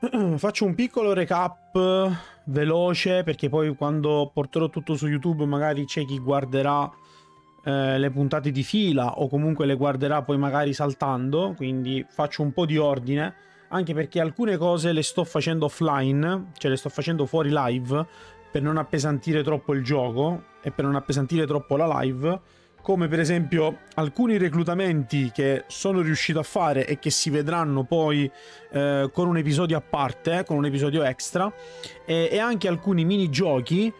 faccio un piccolo recap veloce perché poi quando porterò tutto su YouTube magari c'è chi guarderà eh, le puntate di fila o comunque le guarderà poi magari saltando, quindi faccio un po' di ordine, anche perché alcune cose le sto facendo offline, cioè le sto facendo fuori live per non appesantire troppo il gioco e per non appesantire troppo la live come per esempio alcuni reclutamenti che sono riuscito a fare e che si vedranno poi eh, con un episodio a parte, con un episodio extra, e, e anche alcuni minigiochi,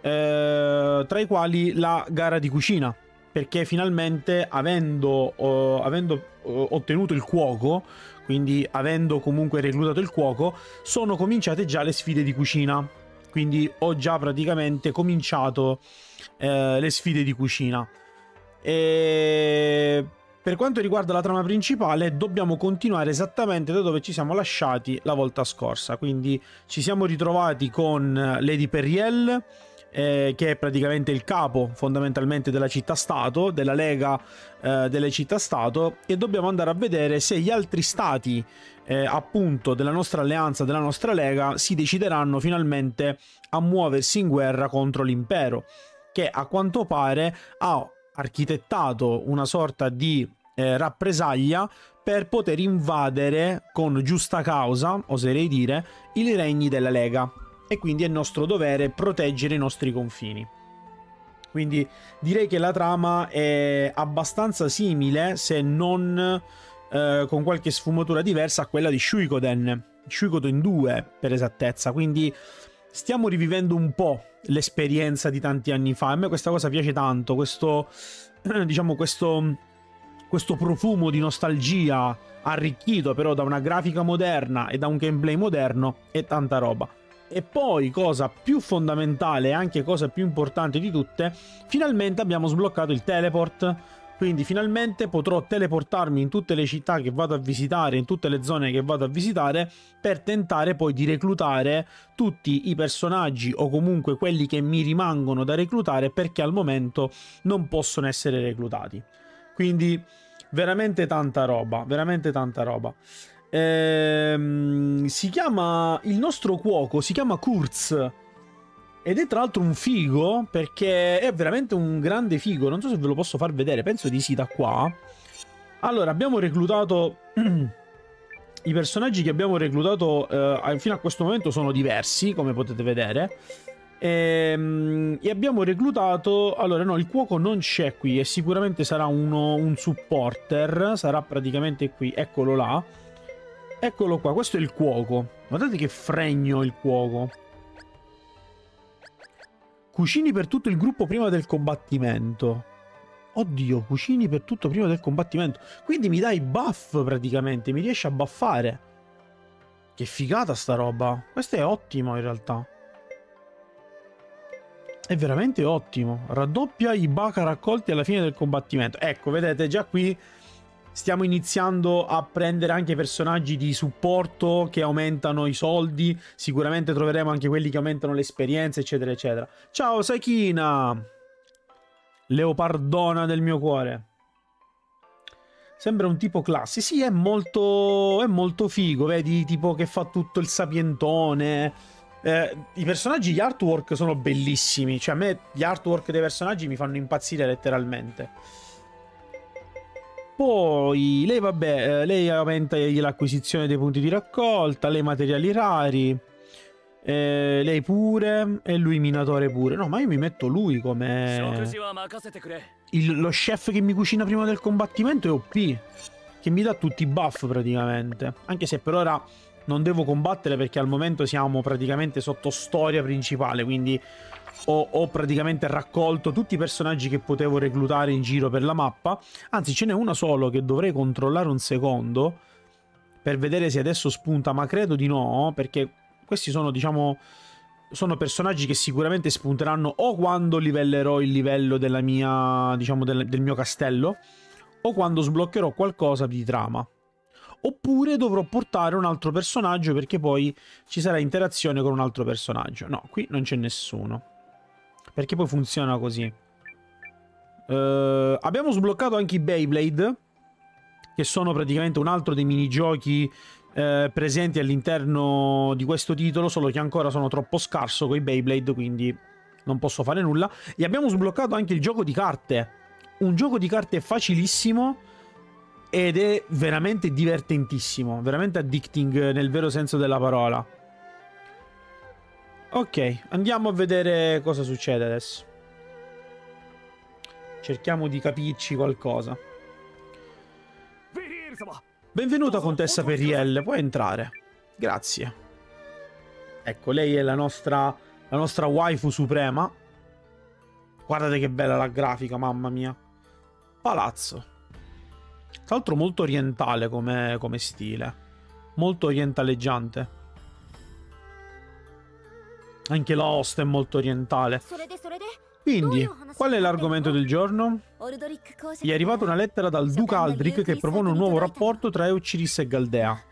eh, tra i quali la gara di cucina, perché finalmente avendo, oh, avendo ottenuto il cuoco, quindi avendo comunque reclutato il cuoco, sono cominciate già le sfide di cucina. Quindi ho già praticamente cominciato eh, le sfide di cucina. E per quanto riguarda la trama principale, dobbiamo continuare esattamente da dove ci siamo lasciati la volta scorsa. Quindi ci siamo ritrovati con Lady Perriel, eh, che è praticamente il capo fondamentalmente della città-stato, della lega eh, delle città-stato, e dobbiamo andare a vedere se gli altri stati, eh, appunto, della nostra alleanza, della nostra lega, si decideranno finalmente a muoversi in guerra contro l'impero, che a quanto pare ha architettato una sorta di eh, rappresaglia per poter invadere con giusta causa, oserei dire, i regni della Lega. E quindi è nostro dovere proteggere i nostri confini. Quindi direi che la trama è abbastanza simile, se non eh, con qualche sfumatura diversa, a quella di Shuikoden. Shuikoden 2 per esattezza. Quindi stiamo rivivendo un po' l'esperienza di tanti anni fa. A me questa cosa piace tanto, questo, diciamo, questo, questo profumo di nostalgia arricchito però da una grafica moderna e da un gameplay moderno e tanta roba. E poi, cosa più fondamentale e anche cosa più importante di tutte, finalmente abbiamo sbloccato il teleport quindi finalmente potrò teleportarmi in tutte le città che vado a visitare, in tutte le zone che vado a visitare, per tentare poi di reclutare tutti i personaggi o comunque quelli che mi rimangono da reclutare perché al momento non possono essere reclutati. Quindi veramente tanta roba, veramente tanta roba. Ehm, si chiama il nostro cuoco, si chiama Kurz ed è tra l'altro un figo perché è veramente un grande figo. Non so se ve lo posso far vedere, penso di sì da qua. Allora, abbiamo reclutato... I personaggi che abbiamo reclutato eh, fino a questo momento sono diversi, come potete vedere. E, ehm, e, abbiamo reclutato... Allora, no, il cuoco non c'è qui e sicuramente sarà uno, un supporter. Sarà praticamente qui. Eccolo là. Eccolo qua, questo è il cuoco. Guardate che fregno il cuoco. Cucini per tutto il gruppo prima del combattimento. Oddio, cucini per tutto prima del combattimento. Quindi mi dai buff praticamente, mi riesci a buffare. Che figata sta roba. Questo è ottimo in realtà. È veramente ottimo. Raddoppia i baka raccolti alla fine del combattimento. Ecco, vedete, già qui stiamo iniziando a prendere anche personaggi di supporto che aumentano i soldi. Sicuramente troveremo anche quelli che aumentano l'esperienza, eccetera, eccetera. Ciao, Sakina! Leopardona del mio cuore. Sembra un tipo classe. Sì, è molto, è molto figo, vedi? Tipo che fa tutto il sapientone. Eh, I personaggi, gli artwork sono bellissimi. Cioè, a me gli artwork dei personaggi mi fanno impazzire letteralmente. Poi lei, vabbè, eh, lei aumenta l'acquisizione dei punti di raccolta, lei materiali rari, eh, lei pure e lui minatore pure. No, ma io mi metto lui come... Il, lo chef che mi cucina prima del combattimento è OP, che mi dà tutti i buff praticamente. Anche se per ora non devo combattere perché al momento siamo praticamente sotto storia principale, quindi ho, ho, praticamente raccolto tutti i personaggi che potevo reclutare in giro per la mappa. Anzi, ce n'è una solo che dovrei controllare un secondo per vedere se adesso spunta, ma credo di no, perché questi sono, diciamo, sono personaggi che sicuramente spunteranno o quando livellerò il livello della mia, diciamo, del, del mio castello, o quando sbloccherò qualcosa di trama. Oppure dovrò portare un altro personaggio perché poi ci sarà interazione con un altro personaggio. No, qui non c'è nessuno. Perché poi funziona così. Uh, abbiamo sbloccato anche i Beyblade, che sono praticamente un altro dei minigiochi uh, presenti all'interno di questo titolo, solo che ancora sono troppo scarso con i Beyblade, quindi non posso fare nulla. E abbiamo sbloccato anche il gioco di carte. Un gioco di carte facilissimo ed è veramente divertentissimo, veramente addicting nel vero senso della parola. Ok, andiamo a vedere cosa succede adesso. Cerchiamo di capirci qualcosa. Benvenuta contessa Periel, puoi entrare. Grazie. Ecco, lei è la nostra, la nostra waifu suprema. Guardate che bella la grafica, mamma mia. Palazzo. Tra l'altro molto orientale come, come stile. Molto orientaleggiante. Anche la host è molto orientale. Quindi, qual è l'argomento del giorno? Gli è arrivata una lettera dal duca Aldrich che propone un nuovo rapporto tra Euciris e Galdea.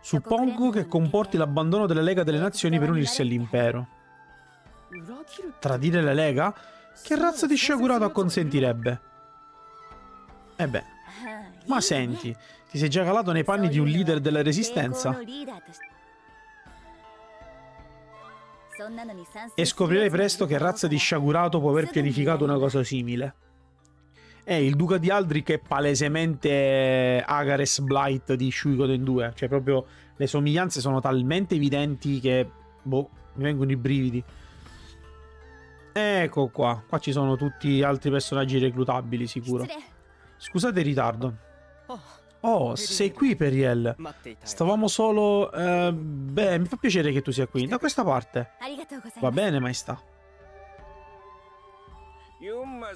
Suppongo che comporti l'abbandono della Lega delle Nazioni per unirsi all'impero. Tradire la Lega? Che razza di sciagurato acconsentirebbe? E eh beh, ma senti, ti sei già calato nei panni di un leader della resistenza? E scoprirai presto che razza di sciagurato può aver pianificato una cosa simile. Eh, il duca di Aldrich è palesemente Agares Blight di Shuikoden 2. Cioè, proprio le somiglianze sono talmente evidenti che. Boh, mi vengono i brividi. Ecco qua. Qua ci sono tutti altri personaggi reclutabili, sicuro. Scusate il ritardo. Oh. Oh, sei qui, Periel. Stavamo solo... Eh, beh, mi fa piacere che tu sia qui. Da questa parte. Va bene, maestà.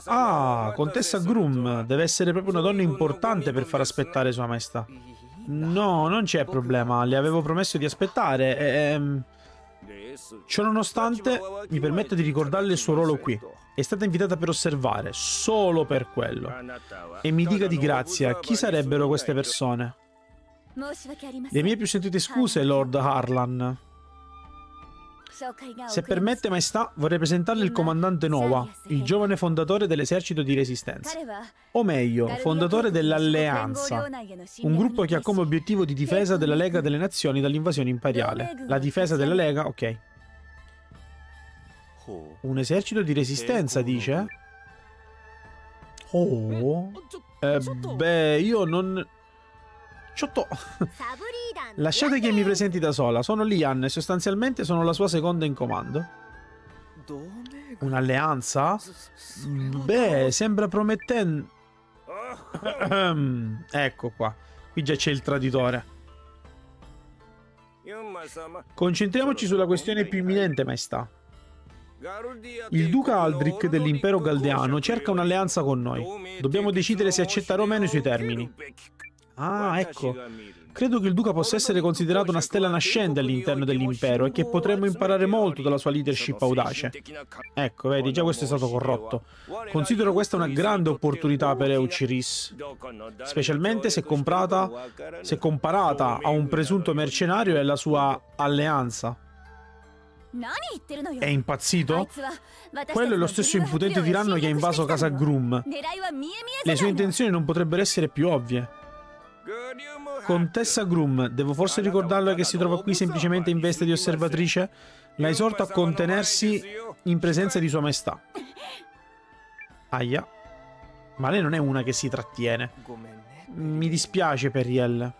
Ah, contessa Grum. Deve essere proprio una donna importante per far aspettare sua maestà. No, non c'è problema. Le avevo promesso di aspettare. Ehm... Ciononostante, mi permette di ricordarle il suo ruolo qui. È stata invitata per osservare, solo per quello. E mi dica di grazia, chi sarebbero queste persone? Le mie più sentite scuse, Lord Harlan. Se permette, maestà, vorrei presentarle il comandante Nova, il giovane fondatore dell'esercito di resistenza. O meglio, fondatore dell'Alleanza, un gruppo che ha come obiettivo di difesa della Lega delle Nazioni dall'invasione imperiale. La difesa della Lega, ok. Un esercito di resistenza, dice? Oh. Eh, beh, io non... Ciotto. Lasciate che mi presenti da sola. Sono Lian e sostanzialmente sono la sua seconda in comando. Un'alleanza? Beh, sembra promettente... ecco qua. Qui già c'è il traditore. Concentriamoci sulla questione più imminente, maestà. Il duca Aldrich dell'impero galdeano cerca un'alleanza con noi. Dobbiamo decidere se accettare o meno i suoi termini. Ah, ecco. Credo che il duca possa essere considerato una stella nascente all'interno dell'impero e che potremmo imparare molto dalla sua leadership audace. Ecco, vedi, già questo è stato corrotto. Considero questa una grande opportunità per Euciris, specialmente se, comprata, se comparata a un presunto mercenario e alla sua alleanza. È impazzito? Quello è lo stesso impotente tiranno che ha invaso casa Grum. Le sue intenzioni non potrebbero essere più ovvie. Contessa Grum, devo forse ricordarle che si trova qui semplicemente in veste di osservatrice? La esorto a contenersi in presenza di Sua Maestà. Aia. Ma lei non è una che si trattiene. Mi dispiace per Riel.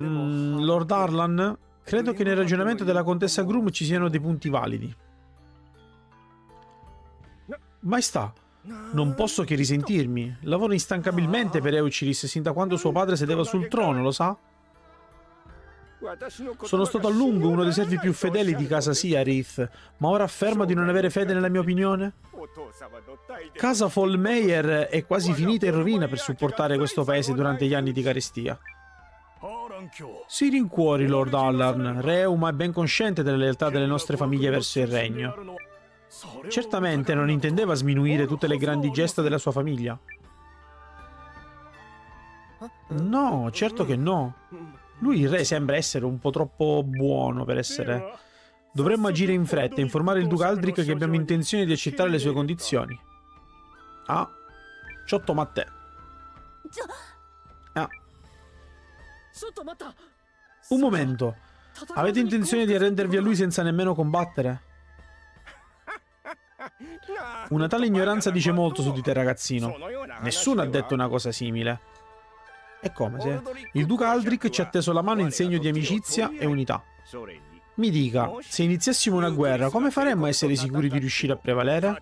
Mm, Lord Arlan, Credo che nel ragionamento della contessa Grum ci siano dei punti validi. Maestà, non posso che risentirmi. Lavoro instancabilmente per Euciris sin da quando suo padre sedeva sul trono, lo sa? Sono stato a lungo uno dei servi più fedeli di casa Siarith, ma ora afferma di non avere fede nella mia opinione? Casa Follmeyer è quasi finita in rovina per supportare questo paese durante gli anni di carestia. Si rincuori, Lord Allarn. Reuma è ben cosciente della lealtà delle nostre famiglie verso il regno. Certamente non intendeva sminuire tutte le grandi gesta della sua famiglia. No, certo che no. Lui, il re, sembra essere un po' troppo buono per essere... Dovremmo agire in fretta e informare il duca Aldrich che abbiamo intenzione di accettare le sue condizioni. Ah, ciotto ma te. Ah, Un momento. Avete intenzione di arrendervi a lui senza nemmeno combattere? Una tale ignoranza dice molto su di te, ragazzino. Nessuno ha detto una cosa simile. È come se il duca Aldrich ci ha teso la mano in segno di amicizia e unità. Mi dica, se iniziassimo una guerra, come faremmo a essere sicuri di riuscire a prevalere?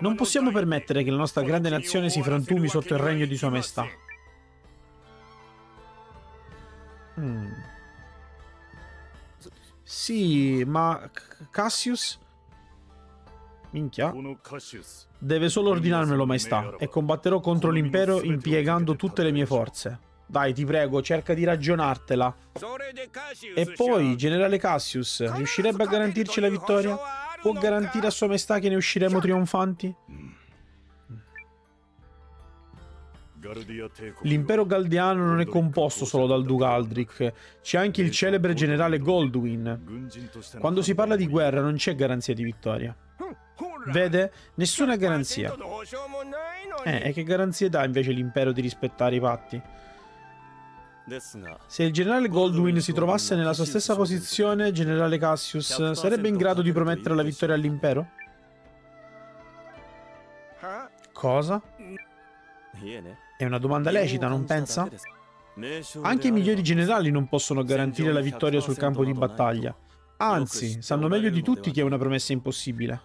Non possiamo permettere che la nostra grande nazione si frantumi sotto il regno di Sua Maestà. Hmm. Sì, ma Cassius? Minchia. Deve solo ordinarmelo, maestà, e combatterò contro l'impero impiegando tutte le mie forze. Dai, ti prego, cerca di ragionartela. E poi, generale Cassius, riuscirebbe a garantirci la vittoria? Può garantire a sua maestà che ne usciremo trionfanti? L'impero galdiano non è composto solo dal duca Aldrich, c'è anche il celebre generale Goldwyn. Quando si parla di guerra non c'è garanzia di vittoria. Vede? Nessuna garanzia. Eh, e che garanzie dà invece l'impero di rispettare i patti? Se il generale Goldwyn si trovasse nella sua stessa posizione, generale Cassius sarebbe in grado di promettere la vittoria all'impero? Cosa? È una domanda lecita, non pensa? Anche i migliori generali non possono garantire la vittoria sul campo di battaglia. Anzi, sanno meglio di tutti che è una promessa impossibile.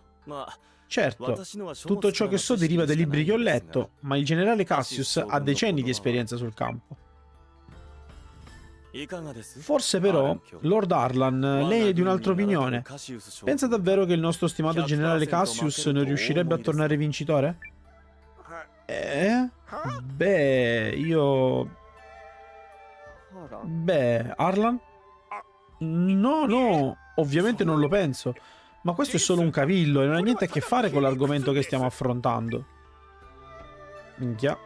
Certo, tutto ciò che so deriva dai libri che ho letto, ma il generale Cassius ha decenni di esperienza sul campo. Forse però, Lord Arlan, lei è di un'altra opinione. Pensa davvero che il nostro stimato generale Cassius non riuscirebbe a tornare vincitore? Eh? Beh, io... Beh, Arlan? No, no, ovviamente non lo penso. Ma questo è solo un cavillo e non ha niente a che fare con l'argomento che stiamo affrontando. Minchia.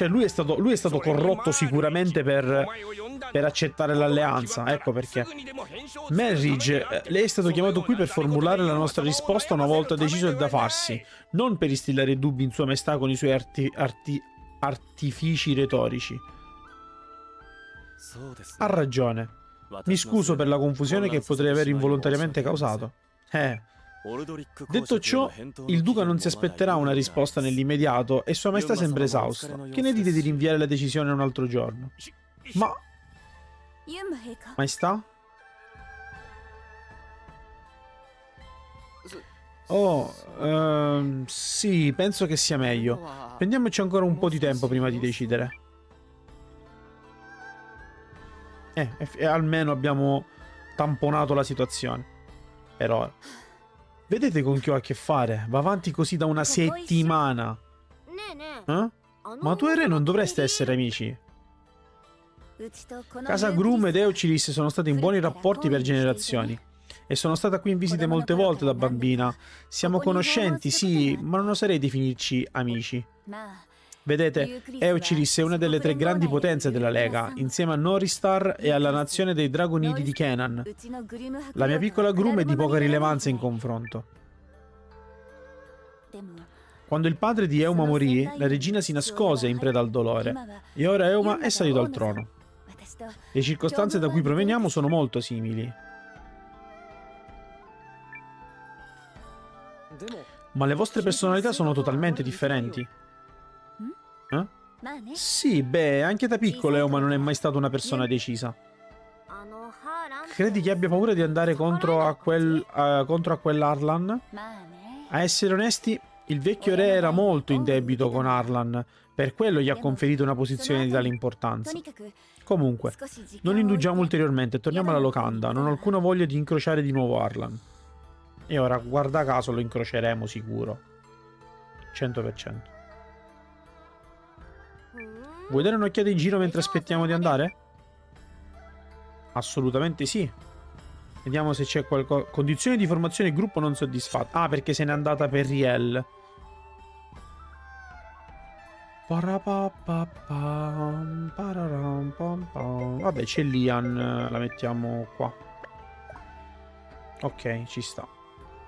Cioè, lui è stato, lui è stato corrotto sicuramente per, per accettare l'alleanza. Ecco perché. Marriage, eh, lei è stato chiamato qui per formulare la nostra risposta una volta deciso il da farsi, non per instillare dubbi in sua maestà con i suoi arti, arti, artifici retorici. Ha ragione. Mi scuso per la confusione che potrei aver involontariamente causato. Eh. Detto ciò, il duca non si aspetterà una risposta nell'immediato e sua maestà sembra esausta. Che ne dite di rinviare la decisione un altro giorno? Ma... Maestà? Oh, uh, sì, penso che sia meglio. Prendiamoci ancora un po' di tempo prima di decidere. Eh, almeno abbiamo tamponato la situazione. Per ora. Vedete con chi ho a che fare? Va avanti così da una settimana. Eh? Ma tu e Re non dovreste essere amici. Casa Groom ed Eucilis sono stati in buoni rapporti per generazioni. E sono stata qui in visite molte volte da bambina. Siamo conoscenti, sì, ma non oserei definirci amici. Vedete, Eucilis è una delle tre grandi potenze della Lega, insieme a Noristar e alla nazione dei Dragonidi di Kenan. La mia piccola Groom è di poca rilevanza in confronto. Quando il padre di Euma morì, la regina si nascose in preda al dolore, e ora Euma è salito al trono. Le circostanze da cui proveniamo sono molto simili. Ma le vostre personalità sono totalmente differenti. Eh? Sì, beh, anche da piccolo Eoma non è mai stata una persona decisa. Credi che abbia paura di andare contro a, quel, uh, contro a quell'Arlan? A essere onesti, il vecchio re era molto in debito con Arlan, per quello gli ha conferito una posizione di tale importanza. Comunque, non indugiamo ulteriormente e torniamo alla locanda, non ho alcuna voglia di incrociare di nuovo Arlan. E ora, guarda caso, lo incroceremo sicuro. 100%. Vuoi dare un'occhiata in giro mentre aspettiamo di andare? Assolutamente sì. Vediamo se c'è qualcosa. Condizioni di formazione gruppo non soddisfatte. Ah, perché se n'è andata per Riel. Vabbè, c'è Lian. La mettiamo qua. Ok, ci sta.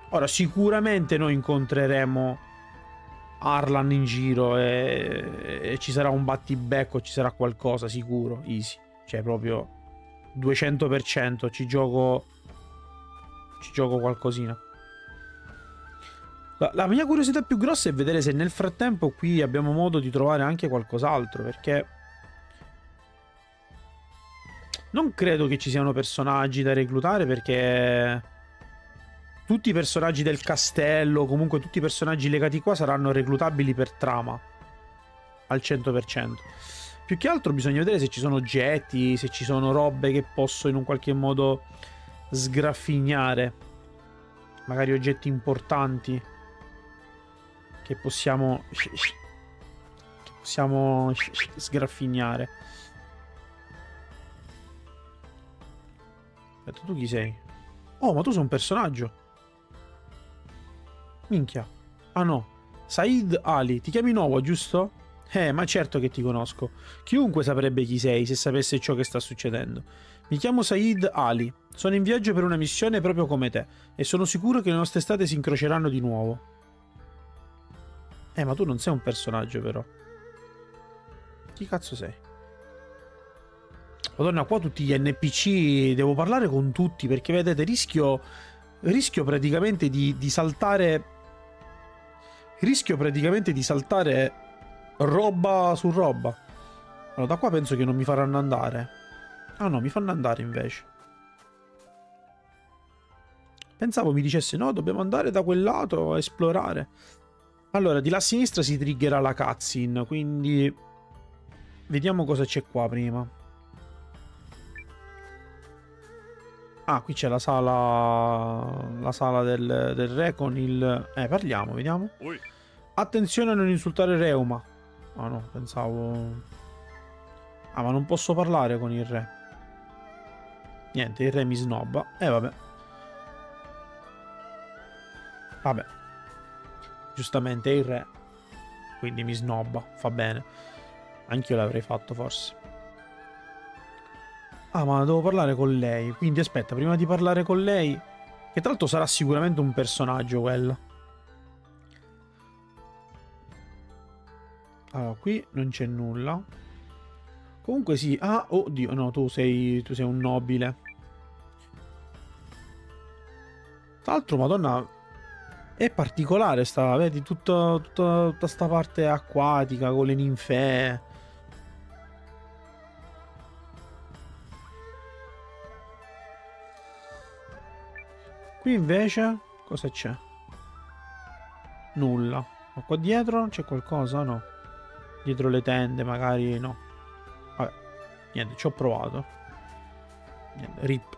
Ora, sicuramente noi incontreremo Arlan in giro e, e ci sarà un battibecco, ci sarà qualcosa sicuro, easy. Cioè proprio 200% ci gioco ci gioco qualcosina. La, la, mia curiosità più grossa è vedere se nel frattempo qui abbiamo modo di trovare anche qualcos'altro, perché non credo che ci siano personaggi da reclutare perché tutti i personaggi del castello, comunque tutti i personaggi legati qua saranno reclutabili per trama al 100%. Più che altro bisogna vedere se ci sono oggetti, se ci sono robe che posso in un qualche modo sgraffignare. Magari oggetti importanti che possiamo che possiamo sgraffignare. Aspetta, tu chi sei? Oh, ma tu sei un personaggio. Minchia. Ah no. Said Ali, ti chiami Novo, giusto? Eh, ma certo che ti conosco. Chiunque saprebbe chi sei se sapesse ciò che sta succedendo. Mi chiamo Said Ali. Sono in viaggio per una missione proprio come te e sono sicuro che le nostre strade si incroceranno di nuovo. Eh, ma tu non sei un personaggio, però. Chi cazzo sei? Madonna, qua tutti gli NPC devo parlare con tutti perché vedete, rischio rischio praticamente di, di saltare rischio praticamente di saltare roba su roba. Allora, da qua penso che non mi faranno andare. Ah no, mi fanno andare invece. Pensavo mi dicesse no, dobbiamo andare da quel lato a esplorare. Allora, di là a sinistra si triggerà la cutscene, quindi vediamo cosa c'è qua prima. Ah, qui c'è la sala. La sala del, del, re con il. Eh, parliamo, vediamo. Attenzione a non insultare Reuma. Ah no, pensavo. Ah, ma non posso parlare con il re. Niente, il re mi snobba. Eh, vabbè. Vabbè. Giustamente è il re. Quindi mi snobba. Fa bene. Anch'io l'avrei fatto, forse. Ah, ma devo parlare con lei. Quindi aspetta, prima di parlare con lei... Che tra l'altro sarà sicuramente un personaggio quello. Allora, qui non c'è nulla. Comunque sì. Ah, oddio, no, tu sei, tu sei un nobile. Tra l'altro, madonna, è particolare sta, vedi, tutta, tutta, tutta sta parte acquatica con le ninfee. Qui invece cosa c'è? Nulla. Ma qua dietro c'è qualcosa? No. Dietro le tende magari no. Vabbè. Niente, ci ho provato. Niente, rip.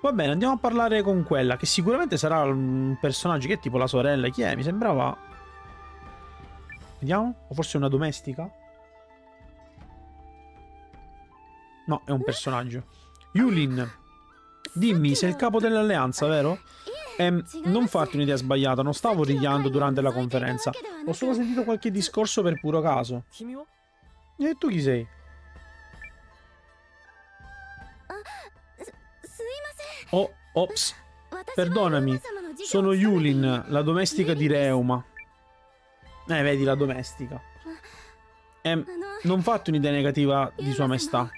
Va bene, andiamo a parlare con quella, che sicuramente sarà un personaggio che è tipo la sorella. Chi è? Mi sembrava... Vediamo? O forse una domestica? No, è un personaggio. Yulin. Dimmi, sei il capo dell'alleanza, vero? Eh, non farti un'idea sbagliata, non stavo rigliando durante la conferenza. Ho solo sentito qualche discorso per puro caso. E tu chi sei? Oh, ops. Perdonami, sono Yulin, la domestica di Reuma. Eh, vedi, la domestica. Eh, non fatti un'idea negativa di sua maestà.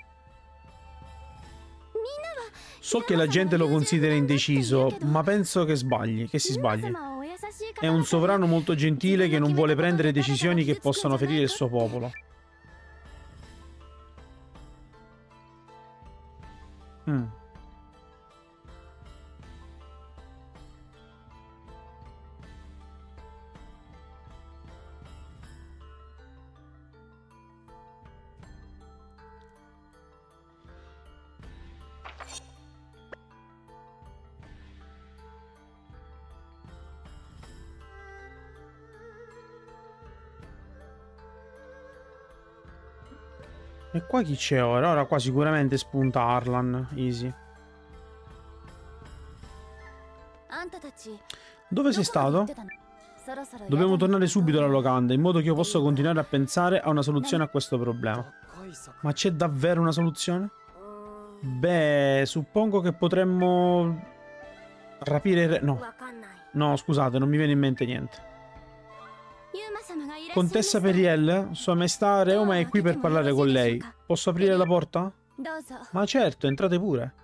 So che la gente lo considera indeciso, ma penso che sbagli, che si sbagli. È un sovrano molto gentile che non vuole prendere decisioni che possano ferire il suo popolo. Mm. Qua chi c'è ora? Ora qua sicuramente spunta Arlan, easy. Dove sei stato? Dobbiamo tornare subito alla locanda, in modo che io possa continuare a pensare a una soluzione a questo problema. Ma c'è davvero una soluzione? Beh, suppongo che potremmo... Rapire il re... No. No, scusate, non mi viene in mente niente. Contessa Periel, Sua Maestà Reoma è qui per parlare con lei. Posso aprire la porta? Ma certo, entrate pure.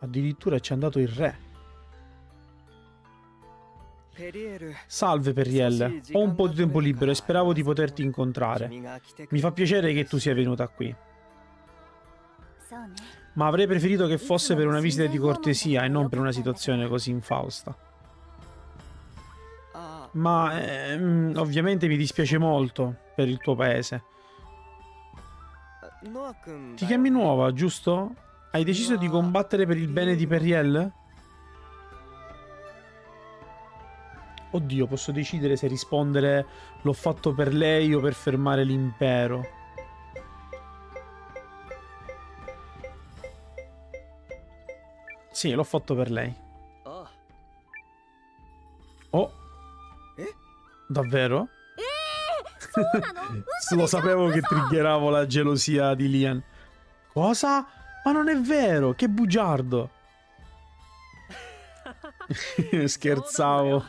Addirittura ci è andato il re. Salve Periel, ho un po' di tempo libero e speravo di poterti incontrare. Mi fa piacere che tu sia venuta qui. Ma avrei preferito che fosse per una visita di cortesia e non per una situazione così infausta. Ma ehm, ovviamente mi dispiace molto per il tuo paese. Ti chiami Nuova, giusto? Hai deciso di combattere per il bene di Periel? Oddio, posso decidere se rispondere l'ho fatto per lei o per fermare l'impero. Sì, l'ho fatto per lei. Oh. Davvero? Lo sapevo che triggeravo la gelosia di Lian. Cosa? Ma non è vero, che bugiardo. Scherzavo.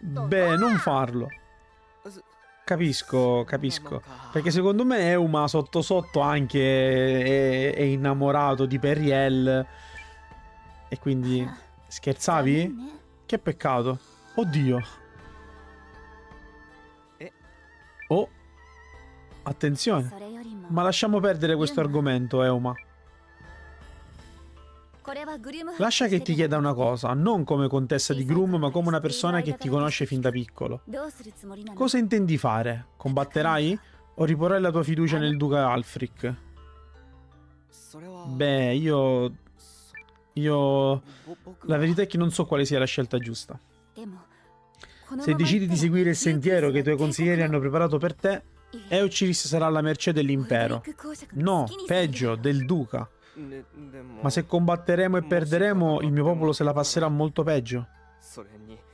Beh, non farlo. Capisco, capisco. Perché secondo me Euma sotto sotto anche è, è innamorato di Periel. E quindi scherzavi? Che peccato. Oddio. Oh. Attenzione. Ma lasciamo perdere questo argomento, Euma. Lascia che ti chieda una cosa, non come contessa di Groom, ma come una persona che ti conosce fin da piccolo. Cosa intendi fare? Combatterai? O riporrai la tua fiducia nel duca Alfric? Beh, io... Io... La verità è che non so quale sia la scelta giusta. Se decidi di seguire il sentiero che i tuoi consiglieri hanno preparato per te, Euciris sarà alla mercé dell'impero. No, peggio, del duca. Ma se combatteremo e perderemo, il mio popolo se la passerà molto peggio.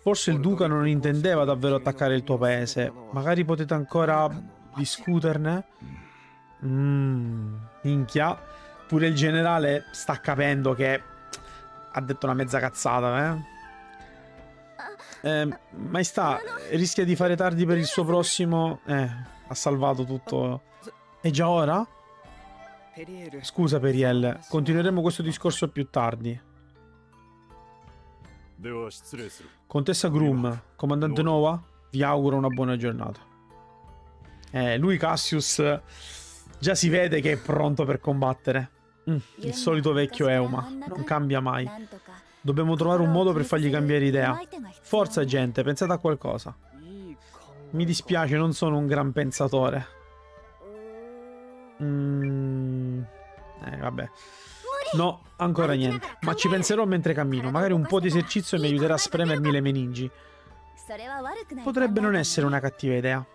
Forse il duca non intendeva davvero attaccare il tuo paese. Magari potete ancora discuterne? Mmm, minchia. Pure il generale sta capendo che ha detto una mezza cazzata, eh? Eh, maestà, rischia di fare tardi per il suo prossimo... Eh, ha salvato tutto. È già ora? Scusa Periel, continueremo questo discorso più tardi. Contessa Groom, comandante Nova, vi auguro una buona giornata. Eh, lui Cassius già si vede che è pronto per combattere. Mm, il solito vecchio Euma, non cambia mai. Dobbiamo trovare un modo per fargli cambiare idea. Forza gente, pensate a qualcosa. Mi dispiace, non sono un gran pensatore. Mm. Eh, vabbè. No, ancora niente. Ma ci penserò mentre cammino. Magari un po' di esercizio mi aiuterà a spremermi le meningi. Potrebbe non essere una cattiva idea.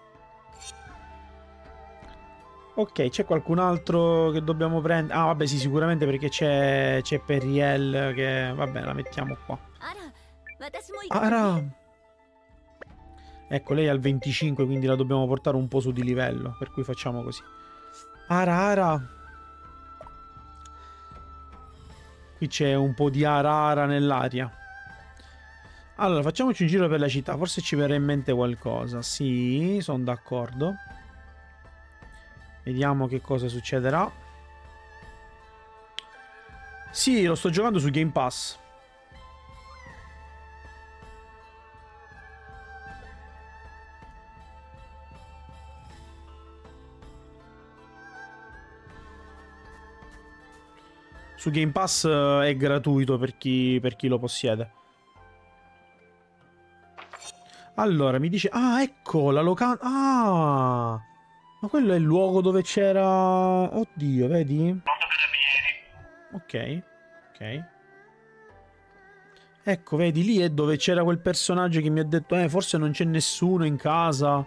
Ok, c'è qualcun altro che dobbiamo prendere? Ah, vabbè, sì, sicuramente perché c'è Periel che... Vabbè, la mettiamo qua. Ara! Ecco, lei è al 25, quindi la dobbiamo portare un po' su di livello, per cui facciamo così. Ara, ara! Qui c'è un po' di ara ara nell'aria. Allora, facciamoci un giro per la città, forse ci verrà in mente qualcosa. Sì, sono d'accordo. Vediamo che cosa succederà. Sì, lo sto giocando su Game Pass. Su Game Pass eh, è gratuito per chi, per chi lo possiede. Allora, mi dice... Ah, ecco, la locanda... Ah! Ma quello è il luogo dove c'era... Oddio, vedi? Ok, ok. Ecco, vedi, lì è dove c'era quel personaggio che mi ha detto, eh, forse non c'è nessuno in casa.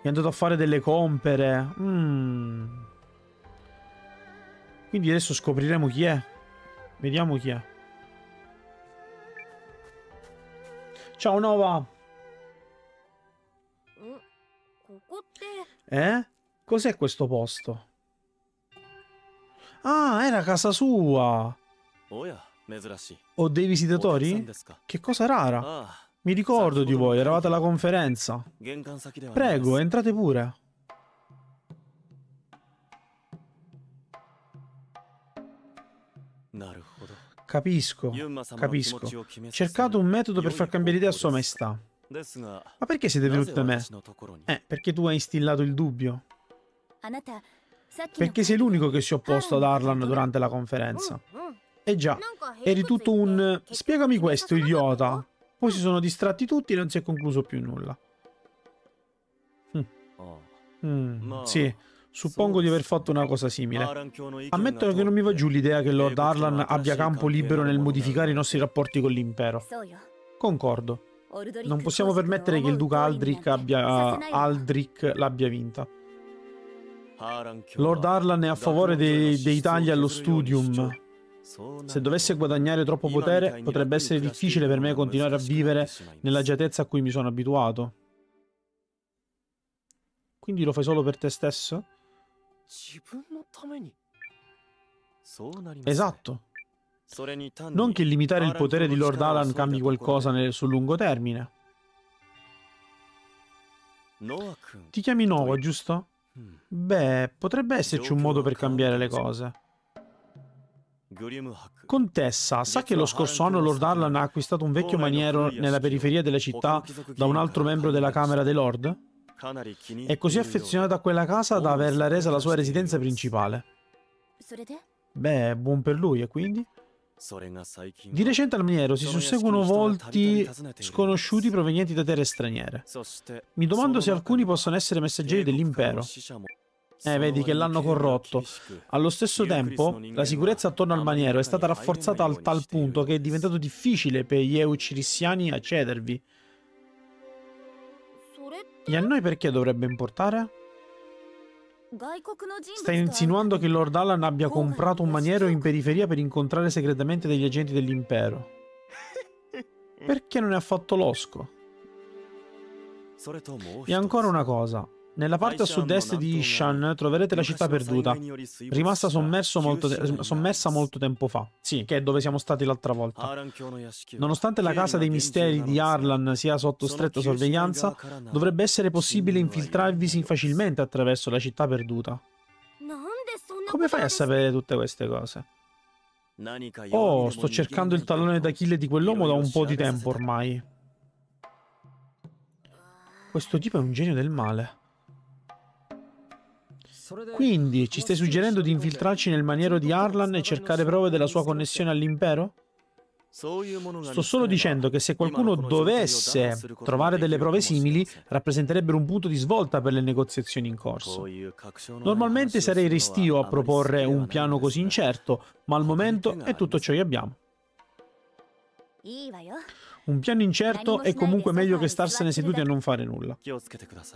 È andato a fare delle compere. Mm. Quindi adesso scopriremo chi è. Vediamo chi è. Ciao Nova. Eh? Cos'è questo posto? Ah, era casa sua! Ho dei visitatori? Che cosa rara! Mi ricordo di voi, eravate alla conferenza. Prego, entrate pure. Capisco, capisco. Cercate un metodo per far cambiare idea a sua maestà. Ma perché siete venuti da me? Eh, perché tu hai instillato il dubbio. Perché sei l'unico che si è opposto ad Arlan durante la conferenza. Eh già, eri tutto un... Spiegami questo, idiota. Poi si sono distratti tutti e non si è concluso più nulla. Mm, sì, suppongo di aver fatto una cosa simile. Ammetto che non mi va giù l'idea che Lord Arlan abbia campo libero nel modificare i nostri rapporti con l'impero. Concordo. Non possiamo permettere che il duca Aldrich, abbia, Aldrich l'abbia vinta. Lord Arlan è a favore dei, dei tagli allo studium. Se dovesse guadagnare troppo potere, potrebbe essere difficile per me continuare a vivere nell'agiatezza a cui mi sono abituato. Quindi lo fai solo per te stesso? Esatto. Non che limitare il potere di Lord Alan cambi qualcosa nel, sul lungo termine. Ti chiami Nova, giusto? Beh, potrebbe esserci un modo per cambiare le cose. Contessa, sa che lo scorso anno Lord Arlan ha acquistato un vecchio maniero nella periferia della città da un altro membro della Camera dei Lord? È così affezionato a quella casa da averla resa la sua residenza principale. Beh, buon per lui, e quindi? Di recente al maniero si susseguono volti sconosciuti provenienti da terre straniere. Mi domando se alcuni possono essere messaggeri dell'impero. Eh, vedi che l'hanno corrotto. Allo stesso tempo, la sicurezza attorno al maniero è stata rafforzata al tal punto che è diventato difficile per gli eucirissiani accedervi. E a noi perché dovrebbe importare? Stai insinuando che Lord Allan abbia comprato un maniero in periferia per incontrare segretamente degli agenti dell'impero. Perché non è affatto losco? E ancora una cosa. Nella parte a sud-est di Ishan troverete la città perduta, rimasta molto sommersa molto tempo fa. Sì, che è dove siamo stati l'altra volta. Nonostante la casa dei misteri di Arlan sia sotto stretta sorveglianza, dovrebbe essere possibile infiltrarvisi facilmente attraverso la città perduta. Come fai a sapere tutte queste cose? Oh, sto cercando il tallone d'Achille di quell'uomo da un po' di tempo ormai. Questo tipo è un genio del male. Quindi ci stai suggerendo di infiltrarci nel maniero di Arlan e cercare prove della sua connessione all'impero? Sto solo dicendo che se qualcuno dovesse trovare delle prove simili, rappresenterebbero un punto di svolta per le negoziazioni in corso. Normalmente sarei restio a proporre un piano così incerto, ma al momento è tutto ciò che abbiamo. Un piano incerto è comunque meglio che starsene seduti a non fare nulla.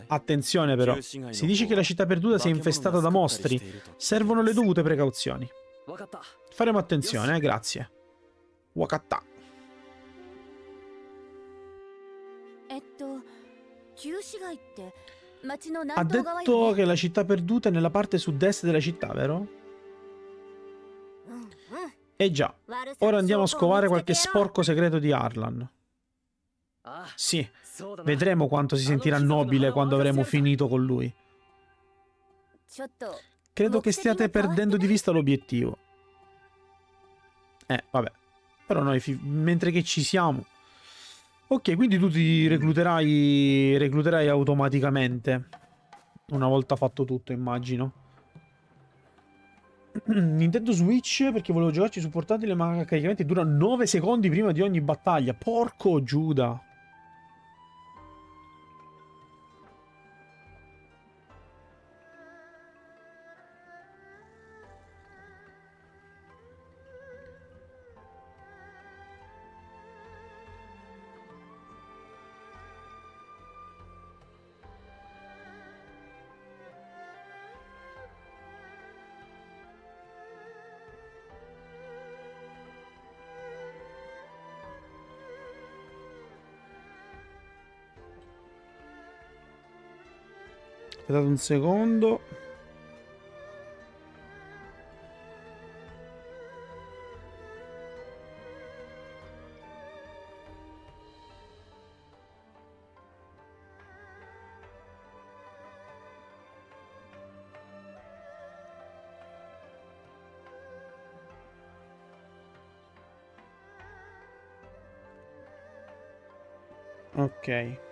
Attenzione però, si dice che la città perduta sia infestata da mostri. Servono le dovute precauzioni. Faremo attenzione, eh, grazie. Wakata. Ha detto che la città perduta è nella parte sud-est della città, vero? Eh già, ora andiamo a scovare qualche sporco segreto di Arlan. Sì, vedremo quanto si sentirà nobile quando avremo finito con lui. Credo che stiate perdendo di vista l'obiettivo. Eh, vabbè. Però noi, mentre che ci siamo... Ok, quindi tu ti recluterai, recluterai automaticamente. Una volta fatto tutto, immagino. Nintendo Switch perché volevo giocarci su portatile ma caricamenti dura 9 secondi prima di ogni battaglia. Porco Giuda. Aspettate un secondo. Ok.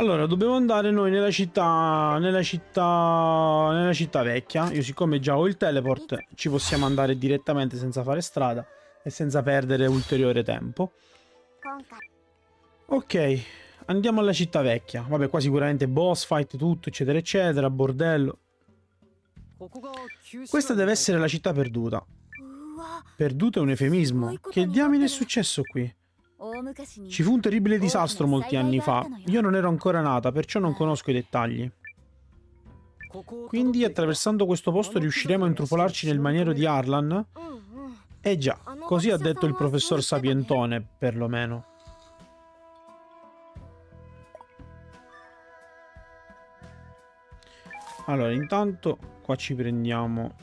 Allora, dobbiamo andare noi nella città, nella città, nella città vecchia. Io siccome già ho il teleport, ci possiamo andare direttamente senza fare strada e senza perdere ulteriore tempo. Ok, andiamo alla città vecchia. Vabbè, qua sicuramente boss fight, tutto, eccetera, eccetera, bordello. Questa deve essere la città perduta. Perduta è un eufemismo. Che diamine è successo qui? Ci fu un terribile disastro molti anni fa. Io non ero ancora nata, perciò non conosco i dettagli. Quindi attraversando questo posto riusciremo a intrufolarci nel maniero di Arlan? Eh già, così ha detto il professor Sapientone, perlomeno. Allora, intanto qua ci prendiamo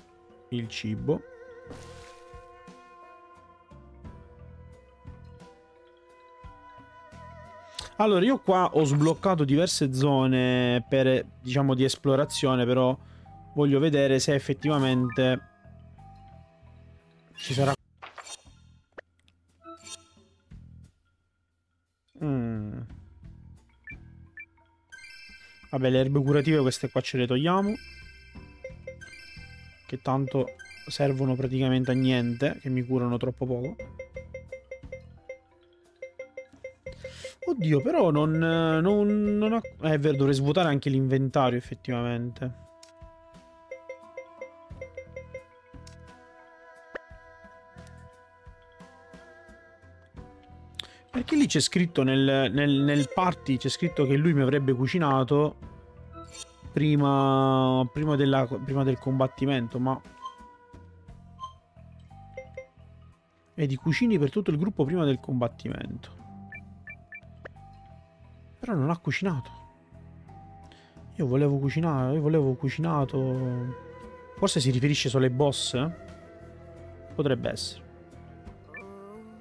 il cibo. Allora, io qua ho sbloccato diverse zone per, diciamo, di esplorazione, però voglio vedere se effettivamente ci sarà... Mm. Vabbè, le erbe curative queste qua ce le togliamo. Che tanto servono praticamente a niente, che mi curano troppo poco. Oddio, però non, non, non ha... Eh, è vero, dovrei svuotare anche l'inventario, effettivamente. Perché lì c'è scritto nel, nel, nel party, c'è scritto che lui mi avrebbe cucinato prima, prima, della, prima del combattimento, ma... E di cucini per tutto il gruppo prima del combattimento. Però non ha cucinato. Io volevo cucinare, io volevo cucinato... Forse si riferisce solo ai boss? Eh? Potrebbe essere.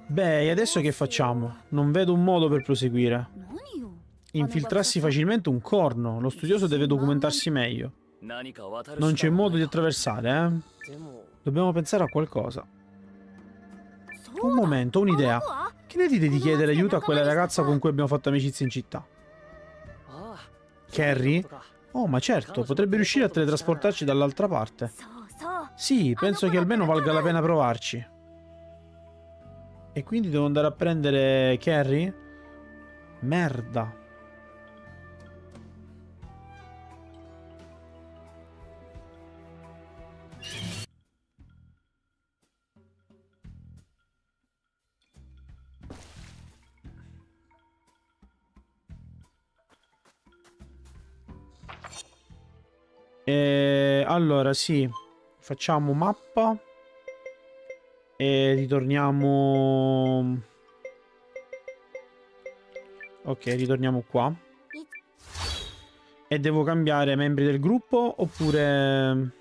Beh, e adesso che facciamo? Non vedo un modo per proseguire. Infiltrarsi facilmente un corno. Lo studioso deve documentarsi meglio. Non c'è modo di attraversare, eh? Dobbiamo pensare a qualcosa. Un momento, un'idea. Che ne dite di chiedere aiuto a quella ragazza con cui abbiamo fatto amicizia in città? Carrie? Oh, ma certo, potrebbe riuscire a teletrasportarci dall'altra parte. Sì, penso che almeno valga la pena provarci. E quindi devo andare a prendere Carrie? Merda. E allora sì, facciamo mappa e ritorniamo... Ok, ritorniamo qua. E devo cambiare membri del gruppo oppure...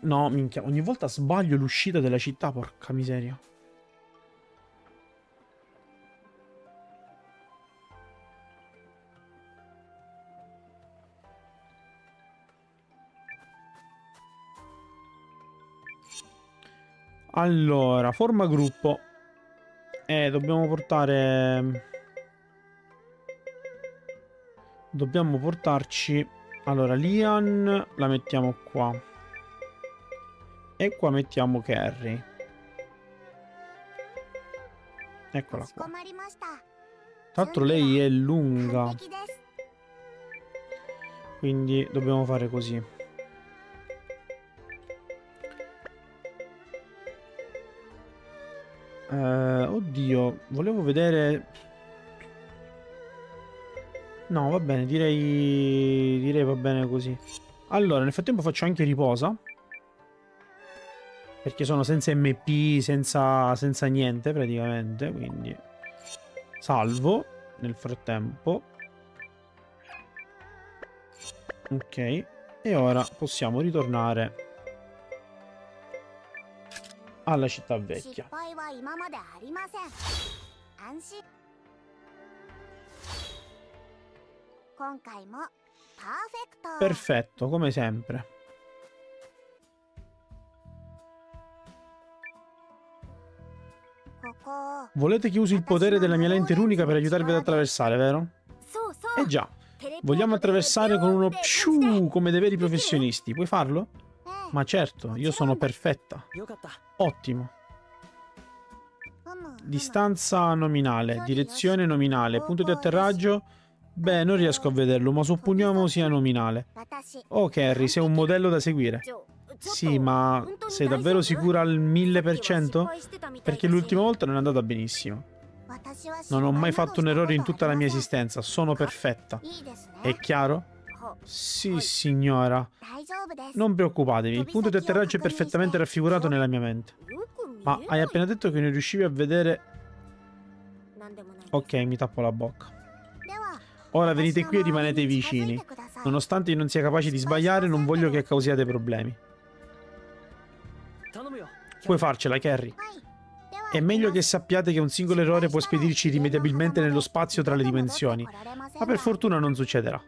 No, minchia, ogni volta sbaglio l'uscita della città, porca miseria. Allora, forma gruppo. Eh, dobbiamo portare... Dobbiamo portarci... Allora, Lian la mettiamo qua. E qua mettiamo Carrie. Eccola qua. Tra l'altro lei è lunga. Quindi dobbiamo fare così. Uh, oddio, volevo vedere... No, va bene, direi... Direi va bene così. Allora, nel frattempo faccio anche riposa. Perché sono senza MP, senza, senza niente praticamente, quindi... Salvo nel frattempo. Ok. E ora possiamo ritornare alla città vecchia. Perfetto, come sempre. Volete che usi il potere della mia lente runica per aiutarvi ad attraversare, vero? Eh già, vogliamo attraversare con uno pshu come dei veri professionisti. Puoi farlo? Ma certo, io sono perfetta. Ottimo. Distanza nominale, direzione nominale, punto di atterraggio. Beh, non riesco a vederlo, ma supponiamo sia nominale. Oh, Carrie, sei un modello da seguire. Sì, ma sei davvero sicura al 1000%? Perché l'ultima volta non è andata benissimo. Non ho mai fatto un errore in tutta la mia esistenza, sono perfetta. È chiaro? Sì, signora. Non preoccupatevi, il punto di atterraggio è perfettamente raffigurato nella mia mente. Ma hai appena detto che non riuscivi a vedere... Ok, mi tappo la bocca. Ora venite qui e rimanete vicini. Nonostante io non sia capace di sbagliare, non voglio che causiate problemi. Puoi farcela, Carrie. È meglio che sappiate che un singolo errore può spedirci irrimediabilmente nello spazio tra le dimensioni. Ma per fortuna non succederà.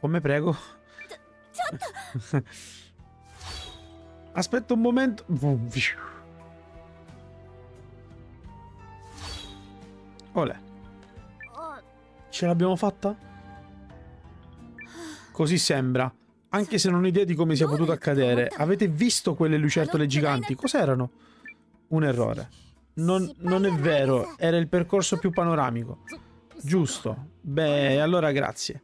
Come prego? Aspetta un momento. Olè. Ce l'abbiamo fatta? Così sembra. Anche se non ho idea di come sia potuto accadere. Avete visto quelle lucertole giganti? Cos'erano? Un errore. Non, non, è vero, era il percorso più panoramico. Giusto. Beh, allora grazie.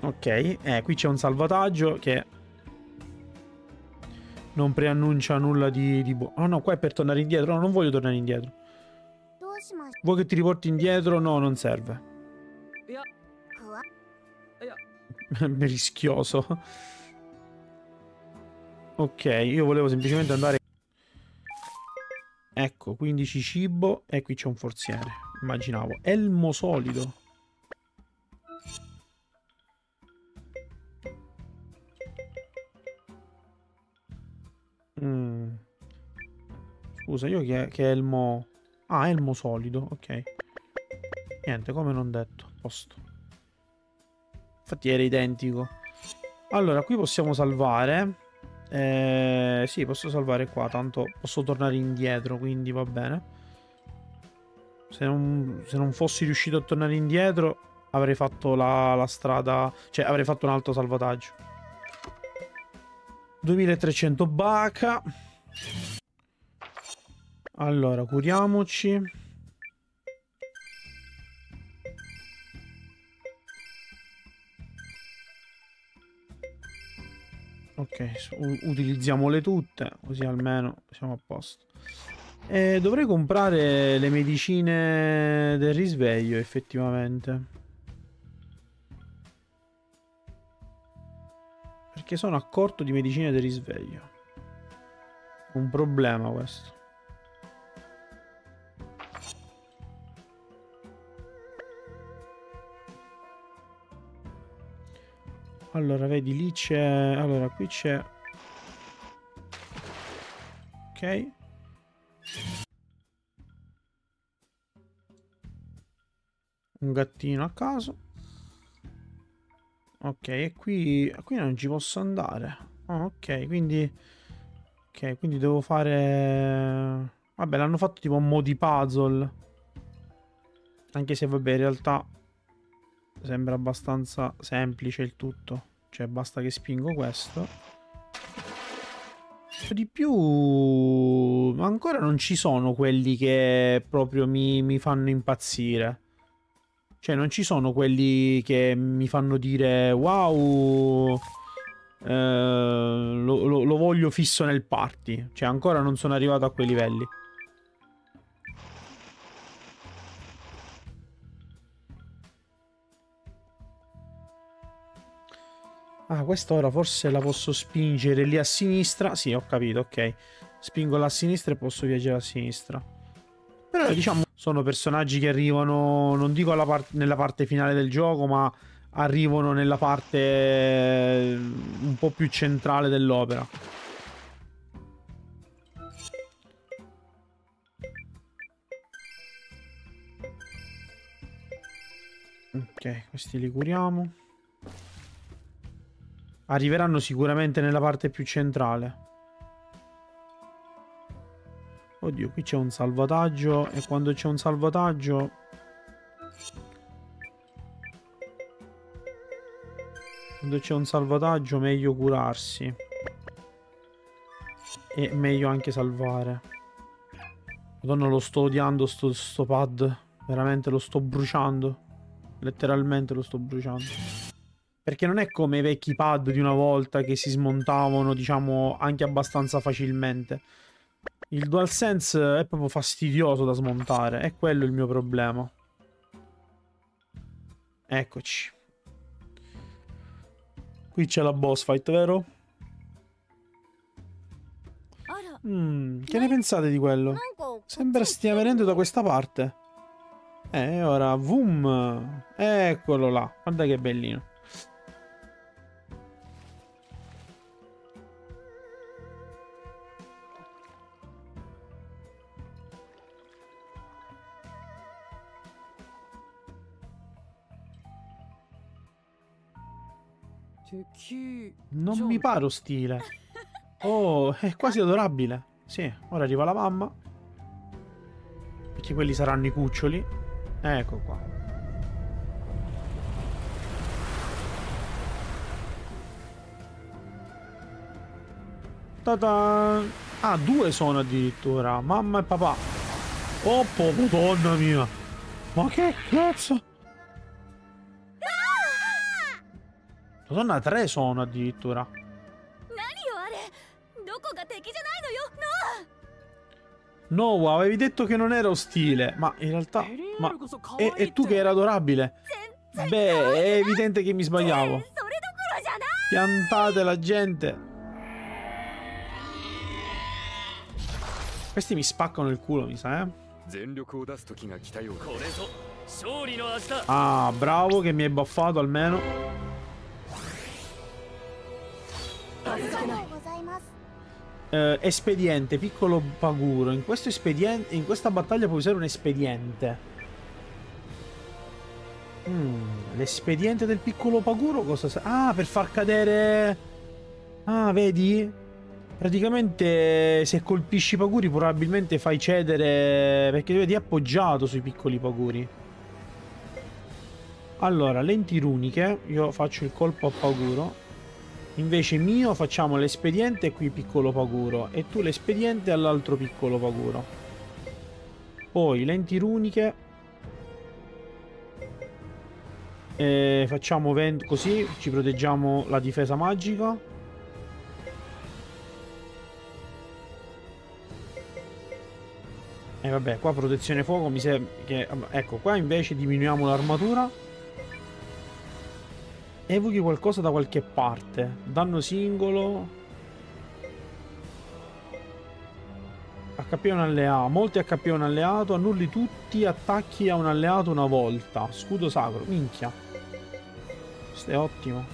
Ok, eh, qui c'è un salvataggio che non preannuncia nulla di, di buono. Oh no, qua è per tornare indietro. No, non voglio tornare indietro. Vuoi che ti riporti indietro? No, non serve. Rischioso. Ok, io volevo semplicemente andare... Ecco, 15 cibo e qui c'è un forziere. Immaginavo. Elmo solido. Mm. Scusa, io che, che elmo... Ah, elmo solido, ok. Niente, come non detto. Posto. Infatti era identico. Allora, qui possiamo salvare. Eh, sì, posso salvare qua, tanto posso tornare indietro, quindi va bene. Se non, se non fossi riuscito a tornare indietro, avrei fatto la, la strada... Cioè, avrei fatto un altro salvataggio. 2300 baca. Allora, curiamoci. Ok, utilizziamole tutte, così almeno siamo a posto. E dovrei comprare le medicine del risveglio, effettivamente. Perché sono a corto di medicine del risveglio. Un problema questo. Allora, vedi, lì c'è... Allora, qui c'è... Ok. Un gattino a caso. Ok, e qui... Qui non ci posso andare. Oh, ok, quindi... Ok, quindi devo fare... Vabbè, l'hanno fatto tipo un mo' di puzzle. Anche se, vabbè, in realtà Sembra abbastanza semplice il tutto. Cioè basta che spingo questo. Di più ancora non ci sono quelli che proprio mi, mi fanno impazzire. Cioè non ci sono quelli che mi fanno dire wow eh, lo, lo, lo voglio fisso nel party. Cioè ancora non sono arrivato a quei livelli. Ah, quest'ora forse la posso spingere lì a sinistra. Sì, ho capito, ok. Spingo a sinistra e posso viaggiare a sinistra. Però diciamo sono personaggi che arrivano, non dico part nella parte finale del gioco, ma arrivano nella parte un po' più centrale dell'opera. Ok, questi li curiamo. Arriveranno sicuramente nella parte più centrale. Oddio, qui c'è un salvataggio e quando c'è un salvataggio... Quando c'è un salvataggio meglio curarsi. E meglio anche salvare. Madonna lo sto odiando sto, sto pad. Veramente lo sto bruciando. Letteralmente lo sto bruciando. Perché non è come i vecchi pad di una volta che si smontavano, diciamo, anche abbastanza facilmente. Il DualSense è proprio fastidioso da smontare, è quello il mio problema. Eccoci. Qui c'è la boss fight, vero? Mm, che ne pensate di quello? Sembra stia venendo da questa parte. Eh, ora, boom. Eccolo là. Guarda che bellino. Non mi pare ostile. Oh, è quasi adorabile. Sì, ora arriva la mamma. Perché quelli saranno i cuccioli. Ecco qua. Ta-da! Ah, due sono addirittura. Mamma e papà. Oh, madonna mia. Ma che cazzo? Madonna, tre sono addirittura. No, avevi detto che non era ostile, ma in realtà... Ma... E, e tu che era adorabile? Beh, è evidente che mi sbagliavo. Piantate la gente. Questi mi spaccano il culo, mi sa, eh? Ah, bravo che mi hai buffato almeno. Uh, espediente, piccolo paguro. In, in questa battaglia puoi usare un espediente. Mm, L'espediente del piccolo paguro cosa sa? Ah, per far cadere... Ah, vedi? Praticamente se colpisci i paguri probabilmente fai cedere... Perché vedi appoggiato sui piccoli paguri. Allora, lenti runiche. Io faccio il colpo a paguro. Invece mio facciamo l'espediente qui piccolo paguro e tu l'espediente all'altro piccolo paguro. Poi lenti runiche. E facciamo vent così ci proteggiamo la difesa magica. E vabbè, qua protezione fuoco mi sembra che... Ecco, qua invece diminuiamo l'armatura. Evochi qualcosa da qualche parte. Danno singolo. HP a un alleato. Molti HP a un alleato. Annulli tutti attacchi a un alleato una volta. Scudo sacro. Minchia. Questo è ottimo.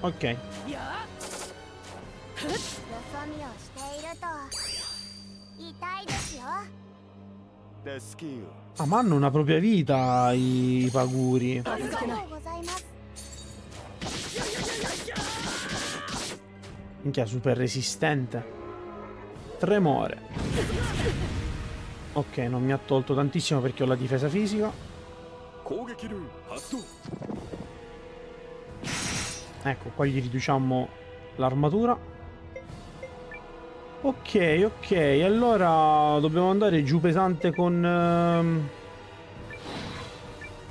Ok. Ah, ma hanno una propria vita i paguri. Minchia, super resistente. Tremore. Ok, non mi ha tolto tantissimo perché ho la difesa fisica. Ecco, qua gli riduciamo l'armatura. Ok, ok, allora dobbiamo andare giù pesante con... Ehm...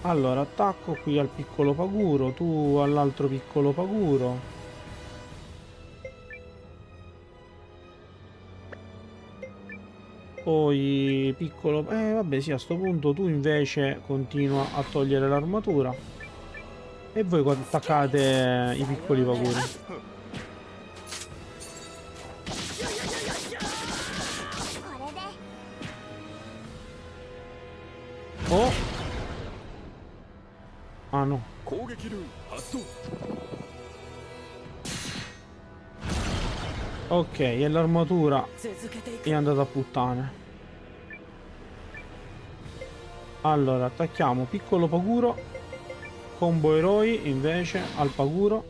Allora, attacco qui al piccolo paguro, tu all'altro piccolo paguro. Poi piccolo... Eh vabbè sì, a sto punto tu invece continua a togliere l'armatura. E voi attaccate i piccoli paguri. Oh! Ah no. Ok, e l'armatura è andata a puttane. Allora, attacchiamo piccolo paguro. Combo eroi invece al paguro.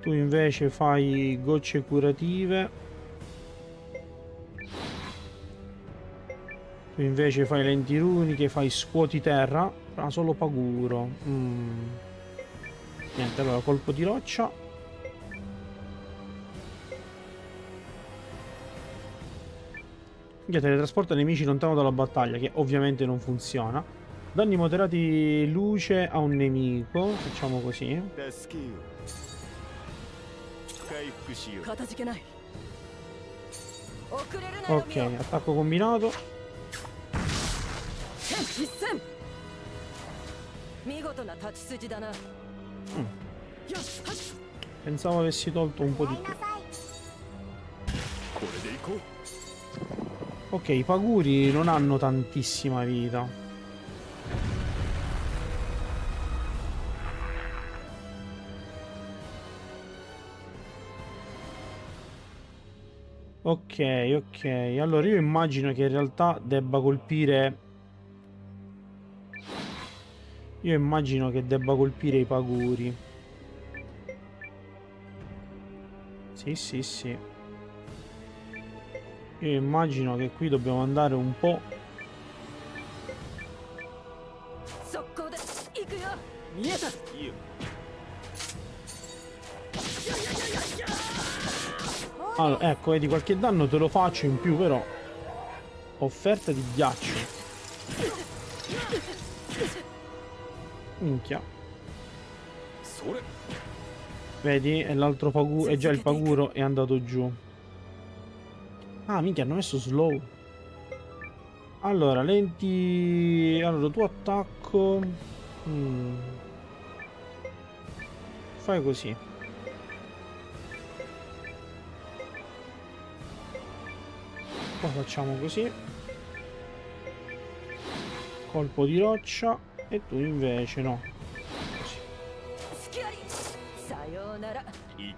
Tu invece fai gocce curative. Invece fai lenti runiche, fai scuoti terra. Ma solo paguro. Mm. Niente, allora colpo di roccia. Minchia, teletrasporta nemici lontano dalla battaglia, che ovviamente non funziona. Danni moderati luce a un nemico. Facciamo così. Ok, attacco combinato. Mm. Pensavo avessi tolto un po' di più. Ok, i paguri non hanno tantissima vita. Ok, ok. Allora io immagino che in realtà debba colpire... Io immagino che debba colpire i paguri. Sì, sì, sì. Io immagino che qui dobbiamo andare un po'... Allora, ecco, vedi, qualche danno te lo faccio in più, però... Offerta di ghiaccio. Minchia. Vedi, è l'altro paguro, è già il paguro è andato giù. Ah, minchia, hanno messo slow. Allora, lenti... Allora, tu attacco... Mm. Fai così. Poi facciamo così. Colpo di roccia. E tu invece no.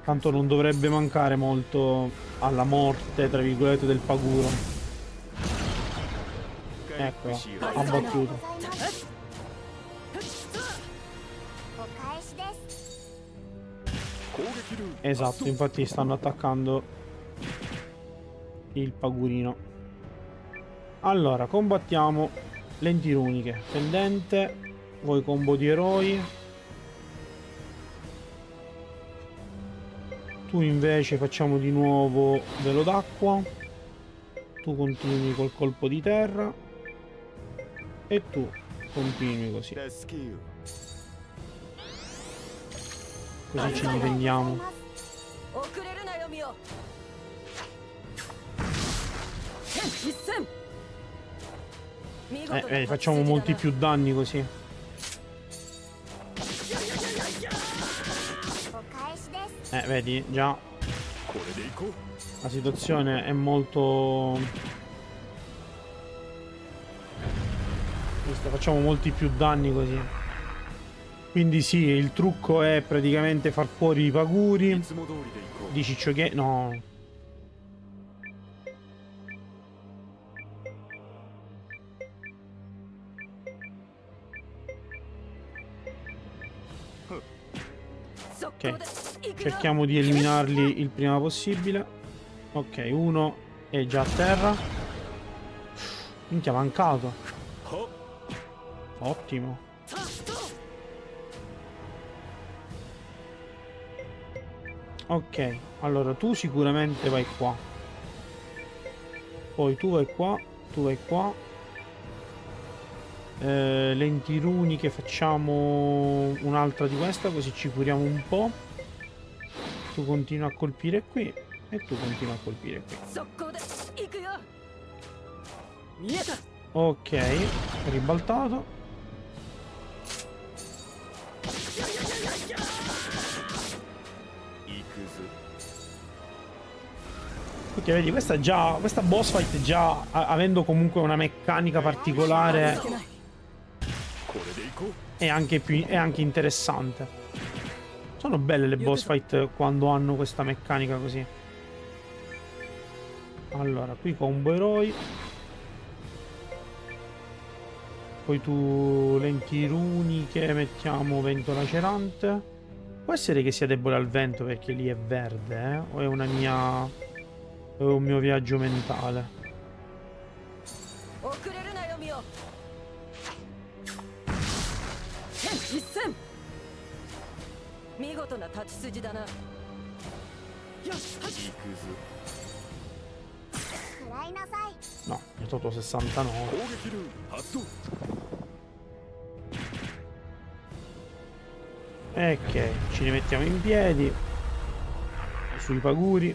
Tanto non dovrebbe mancare molto alla morte, tra virgolette, del paguro. Ecco, ha battuto. Esatto, infatti stanno attaccando il pagurino. Allora, combattiamo lenti runiche. Pendente, voi combo di eroi. Tu invece facciamo di nuovo velo d'acqua. Tu continui col colpo di terra. E tu continui così. Così ci difendiamo. Eh, eh, facciamo molti più danni così. Eh, vedi, già la situazione è molto... Visto, facciamo molti più danni così. Quindi sì, il trucco è praticamente far fuori i paguri. Dici ciò che... No. Ok, cerchiamo di eliminarli il prima possibile. Ok, uno è già a terra. Minchia, mancato. Ottimo. Ok, allora tu sicuramente vai qua. Poi tu vai qua, tu vai qua. Eh, lenti runiche facciamo un'altra di questa così ci curiamo un po'. Tu continui a colpire qui e tu continui a colpire qui. Ok, ribaltato. Ok, vedi, questa già. Questa boss fight già avendo comunque una meccanica particolare. È anche, più, è anche interessante. Sono belle le boss fight quando hanno questa meccanica così. Allora, qui combo eroi. Poi tu lenti runiche, mettiamo vento lacerante. Può essere che sia debole al vento perché lì è verde, eh? O è una mia... è un mio viaggio mentale. 一戦見事な立ち筋だなよしはい行くぞ食らいなさい No, mi ha tolto 69. 攻撃ルーン発動 Ok, ci rimettiamo in piedi. Sui paguri.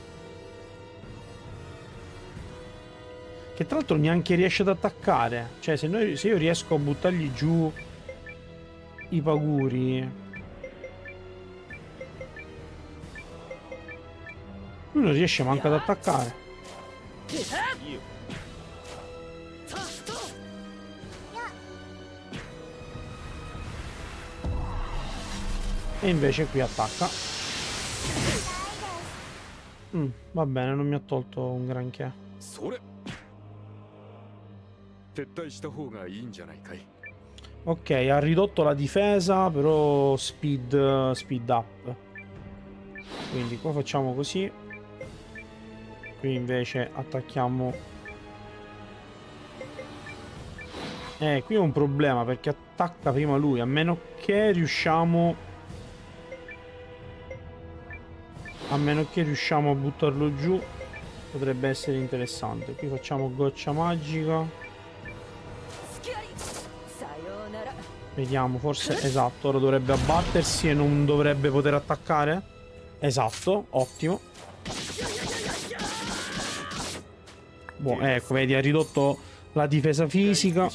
Che tra l'altro neanche riesce ad attaccare. Cioè, se, noi- se io riesco a buttargli giù i paguri. Lui non riesce manco ad attaccare. いいよ E invece qui attacca. Mm, va bene, non mi ha tolto un granché. それ撤退した方がいいんじゃないかい Ok, ha ridotto la difesa, però speed, speed up. Quindi qua facciamo così. Qui invece attacchiamo. Eh, qui è un problema perché attacca prima lui, a meno che riusciamo... A meno che riusciamo a buttarlo giù, potrebbe essere interessante. Qui facciamo goccia magica. Vediamo, forse... Esatto, ora dovrebbe abbattersi e non dovrebbe poter attaccare. Esatto, ottimo. Boh, ecco, vedi, ha ridotto la difesa fisica.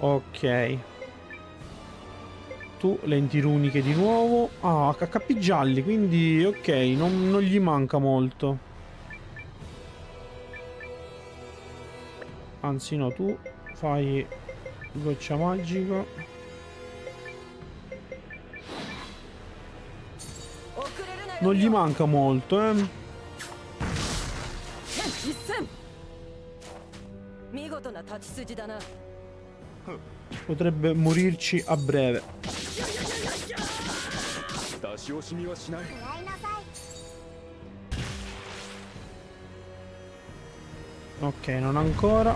Ok. Tu, lenti runiche di nuovo. Ah, HP gialli, quindi ok, non, non gli manca molto. anzi no tu fai goccia magico non gli manca molto eh. Potrebbe morirci a breve. Ok, non ancora.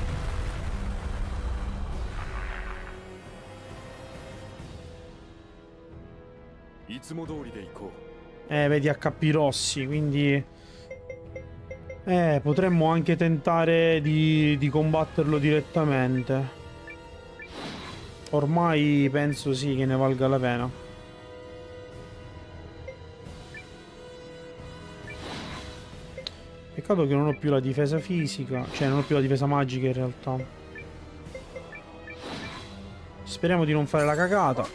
Eh, vedi HP rossi, quindi... Eh, potremmo anche tentare di, di combatterlo direttamente. Ormai penso sì che ne valga la pena. Peccato che non ho più la difesa fisica, cioè non ho più la difesa magica in realtà. Speriamo di non fare la cagata.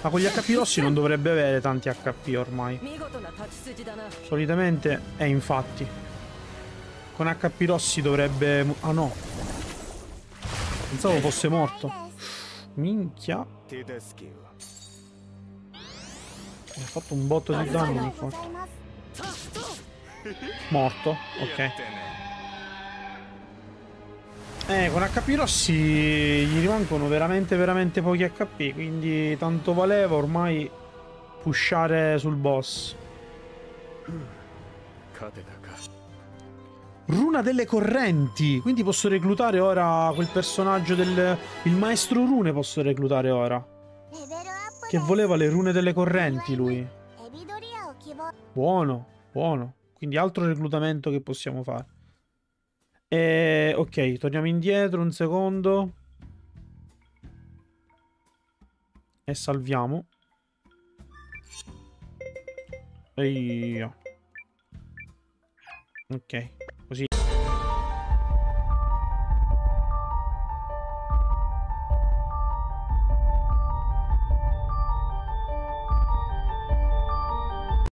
Ma con gli HP rossi non dovrebbe avere tanti HP ormai. Solitamente è infatti. Con HP rossi dovrebbe... Ah no. Pensavo fosse morto. Minchia. Mi ha fatto un botto di danno mi forte. Morto, ok. Eh, con HP rossi gli rimangono veramente veramente pochi HP, quindi tanto valeva ormai pushare sul boss. Runa delle correnti, quindi posso reclutare ora quel personaggio del... Il maestro rune posso reclutare ora. Che voleva le rune delle correnti lui. Buono, buono. Quindi altro reclutamento che possiamo fare. E, ok, torniamo indietro un secondo. E salviamo. Ehi. Ok.